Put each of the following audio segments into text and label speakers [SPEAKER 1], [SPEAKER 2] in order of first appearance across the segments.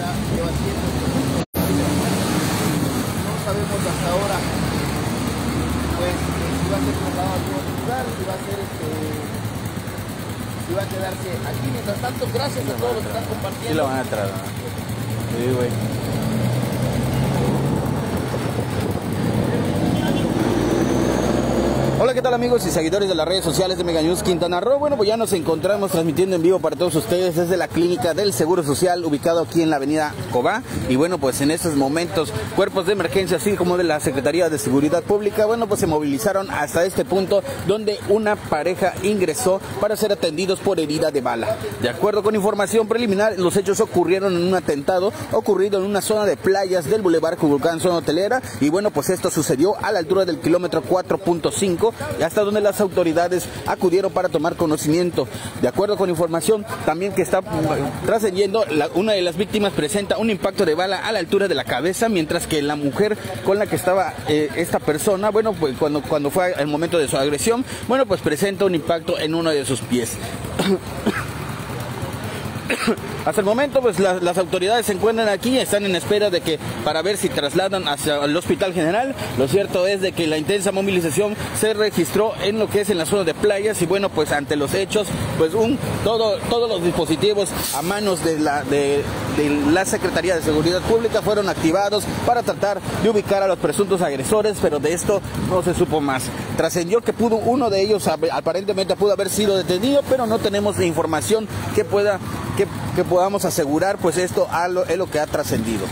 [SPEAKER 1] está debatiendo. No sabemos hasta ahora pues si va a ser trasladado a otro lugar, si va a ser este si va a quedarse aquí. Mientras tanto, gracias a todos los que están compartiendo.
[SPEAKER 2] Sí lo van a trasladar. Sí, güey. ¿Qué tal amigos y seguidores de las redes sociales de Mega News Quintana Roo? Bueno, pues ya nos encontramos transmitiendo en vivo para todos ustedes desde la clínica del Seguro Social ubicado aquí en la avenida Cobá. Y bueno, pues en estos momentos, cuerpos de emergencia, así como de la Secretaría de Seguridad Pública, bueno, pues se movilizaron hasta este punto donde una pareja ingresó para ser atendidos por herida de bala. De acuerdo con información preliminar, los hechos ocurrieron en un atentado ocurrido en una zona de playas del Boulevard Cuculcán, zona hotelera. Y bueno, pues esto sucedió a la altura del kilómetro 4.5 hasta donde las autoridades acudieron para tomar conocimiento. De acuerdo con información también que está mm, trascendiendo, una de las víctimas presenta un impacto de bala a la altura de la cabeza, mientras que la mujer con la que estaba eh, esta persona, bueno, pues cuando, cuando fue el momento de su agresión, bueno, pues presenta un impacto en uno de sus pies. Hasta el momento, pues las autoridades se encuentran aquí, están en espera de que para ver si trasladan hacia el Hospital General. Lo cierto es de que la intensa movilización se registró en lo que es en la zona de playas y bueno, pues ante los hechos, pues un todo todos los dispositivos a manos de la de, la Secretaría de Seguridad Pública fueron activados para tratar de ubicar a los presuntos agresores, pero de esto no se supo más. Trascendió que pudo uno de ellos aparentemente pudo haber sido detenido, pero no tenemos información que pueda que, podamos asegurar pues esto es lo que ha trascendido.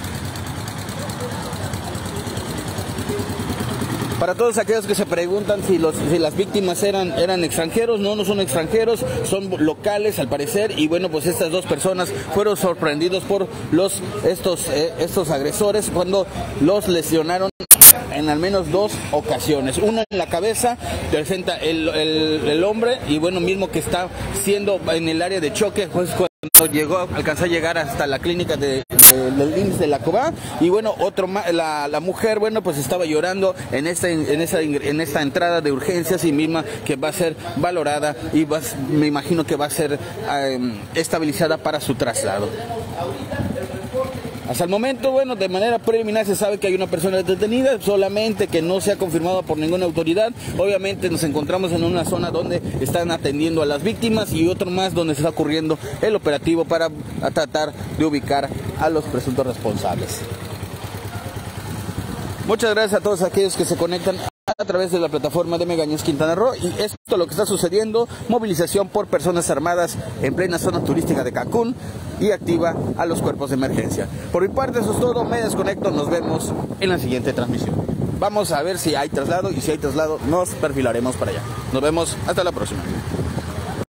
[SPEAKER 2] Para todos aquellos que se preguntan si, las víctimas eran, eran extranjeros, no, no son extranjeros, son locales al parecer y bueno, pues estas dos personas fueron sorprendidos por los, estos, eh, estos agresores cuando los lesionaron en al menos dos ocasiones. Una en la cabeza, presenta el, el, hombre y bueno, mismo que está siendo en el área de choque, pues cuando llegó, alcanzó a llegar hasta la clínica de, del IMSS de la Cobá y bueno, otro la, la mujer, bueno, pues estaba llorando en esta, en, esa, en esta entrada de urgencias y misma que va a ser valorada y va, me imagino que va a ser em, estabilizada para su traslado. Hasta el momento, bueno, de manera preliminar se sabe que hay una persona detenida, solamente que no se ha confirmado por ninguna autoridad. Obviamente nos encontramos en una zona donde están atendiendo a las víctimas y otro más donde se está ocurriendo el operativo para tratar de ubicar a los presuntos responsables. Muchas gracias a todos aquellos que se conectan a través de la plataforma de Megaños Quintana Roo y esto es lo que está sucediendo, movilización por personas armadas en plena zona turística de Cancún y activa a los cuerpos de emergencia. Por mi parte eso es todo, me desconecto, nos vemos en la siguiente transmisión. Vamos a ver si hay traslado y si hay traslado nos perfilaremos para allá. Nos vemos hasta la próxima.